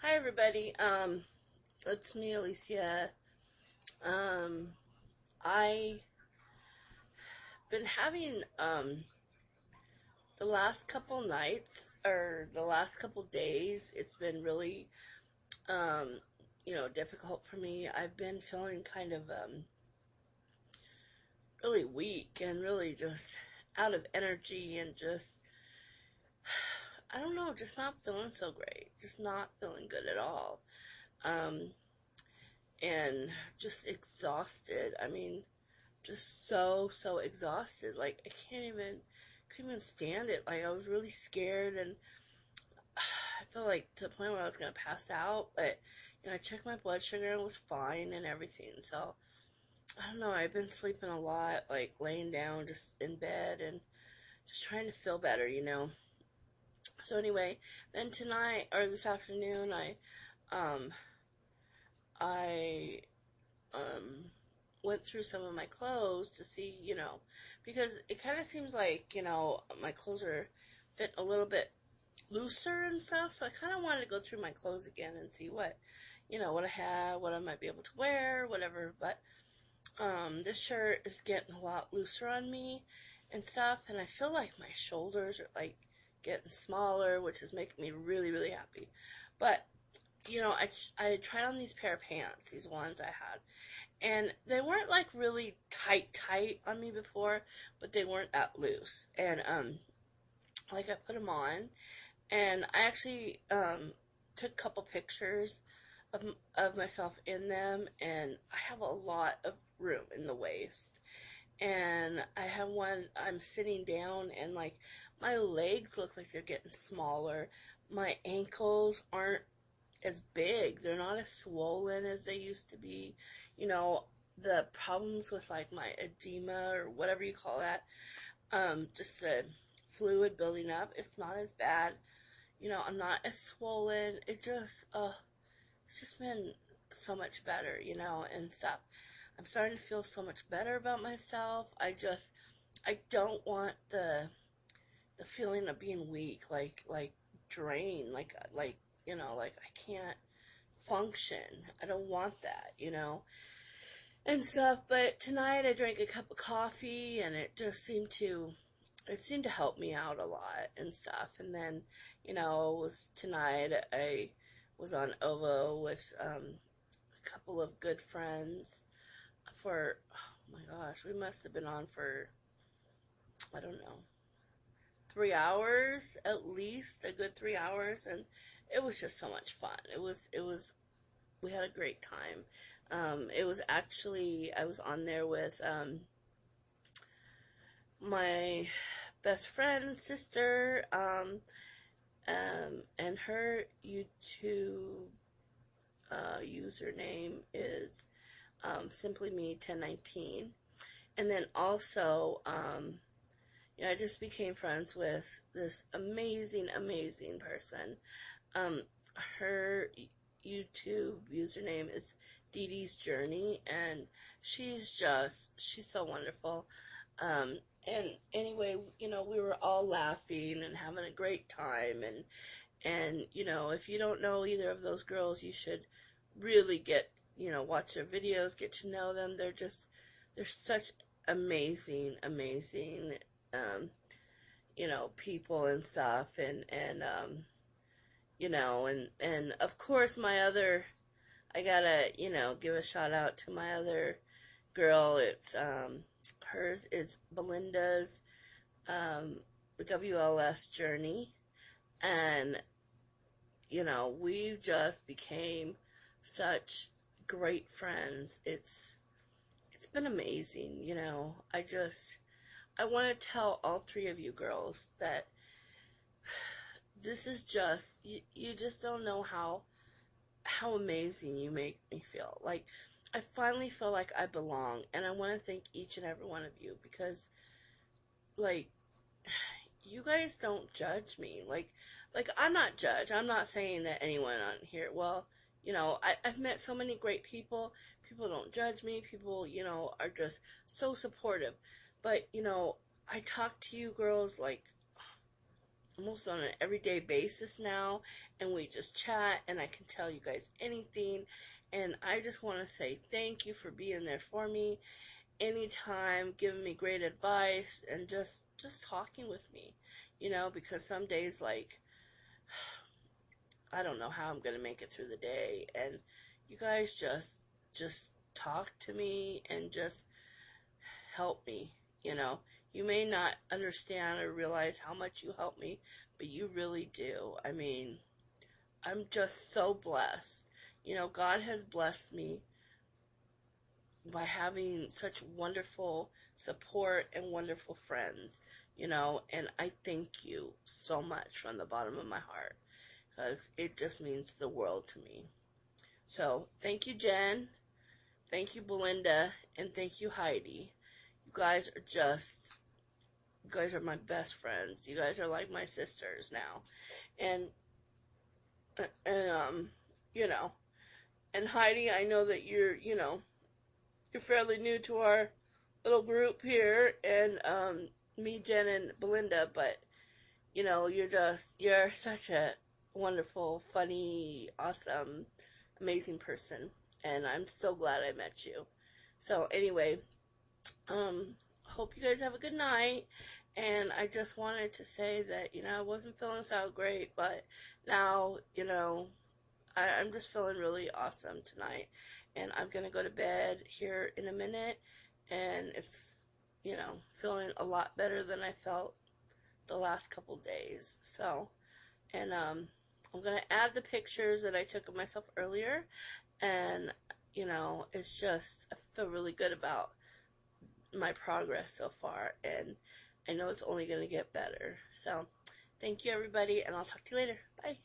Hi everybody. Um, it's me, Alicia. Um, I been having um the last couple nights or the last couple days. It's been really um you know difficult for me. I've been feeling kind of um really weak and really just out of energy and just I don't know, just not feeling so great. Just not feeling good at all. Um, and just exhausted. I mean, just so, so exhausted. Like, I can't even, couldn't even stand it. Like, I was really scared and I felt like to the point where I was going to pass out. But, you know, I checked my blood sugar and was fine and everything. So, I don't know. I've been sleeping a lot, like laying down just in bed and just trying to feel better, you know. So anyway, then tonight or this afternoon, I, um, I, um, went through some of my clothes to see, you know, because it kind of seems like, you know, my clothes are fit a little bit looser and stuff. So I kind of wanted to go through my clothes again and see what, you know, what I have, what I might be able to wear, whatever. But, um, this shirt is getting a lot looser on me and stuff. And I feel like my shoulders are like, getting smaller, which is making me really, really happy. But, you know, I, I tried on these pair of pants, these ones I had, and they weren't like really tight, tight on me before, but they weren't that loose. And, um, like I put them on, and I actually, um, took a couple pictures of, of myself in them, and I have a lot of room in the waist. And I have one, I'm sitting down, and like my legs look like they're getting smaller. My ankles aren't as big. They're not as swollen as they used to be. You know, the problems with like my edema or whatever you call that, um, just the fluid building up, it's not as bad. You know, I'm not as swollen. It just, uh, it's just been so much better, you know, and stuff. I'm starting to feel so much better about myself. I just, I don't want the the feeling of being weak, like like drained, like like you know, like I can't function. I don't want that, you know, and stuff. But tonight I drank a cup of coffee, and it just seemed to it seemed to help me out a lot and stuff. And then you know, was tonight I was on ooVoo with um, a couple of good friends for oh my gosh, we must have been on for I don't know three hours at least, a good three hours, and it was just so much fun. It was it was we had a great time. Um, it was actually I was on there with um, my best friend's sister, um, um, and her YouTube uh, username is um, simply me 1019, and then also um, you know, I just became friends with this amazing, amazing person. Um, her YouTube username is Dee Dee's Journey, and she's just, she's so wonderful. Um, and anyway, you know, we were all laughing and having a great time, and, and, you know, if you don't know either of those girls, you should really get, you know, watch their videos, get to know them. They're just, they're such amazing, amazing um, you know, people and stuff, and and um, you know, and and of course my other, I gotta you know give a shout out to my other girl. It's um, hers is Belinda's um, WLS journey, and you know we just became such great friends. It's it's been amazing, you know. I just I want to tell all three of you girls that this is just you, you just don't know how how amazing you make me feel. Like I finally feel like I belong and I want to thank each and every one of you because like you guys don't judge me. Like like I'm not judged. I'm not saying that anyone on here well, you know, I, I've met so many great people. People don't judge me. People, you know, are just so supportive. But, you know, I talk to you girls like almost on an everyday basis now, and we just chat, and I can tell you guys anything. And I just want to say thank you for being there for me anytime, giving me great advice, and just just talking with me. You know, because some days like I don't know how I'm gonna make it through the day, and you guys just just talk to me and just help me. You know, you may not understand or realize how much you help me, but you really do. I mean, I'm just so blessed. You know, God has blessed me by having such wonderful support and wonderful friends, you know, and I thank you so much from the bottom of my heart because it just means the world to me. So, thank you, Jen. Thank you, Belinda. And thank you, Heidi. Guys are just, you guys are my best friends. You guys are like my sisters now. And, and, um, you know, and Heidi, I know that you're, you know, you're fairly new to our little group here, and, um, me, Jen, and Belinda, but, you know, you're just, you're such a, wonderful, funny, awesome, amazing person. And I'm so glad I met you. So anyway, um, hope you guys have a good night. And I just wanted to say that, you know, I wasn't feeling so great, but now, you know, I, I'm just feeling really awesome tonight. And I'm going to go to bed here in a minute. And it's, you know, feeling a lot better than I felt the last couple days. So, and, um, I'm going to add the pictures that I took of myself earlier. And, you know, it's just, I feel really good about my progress so far. And I know it's only going to get better. So, thank you, everybody. And I'll talk to you later. Bye.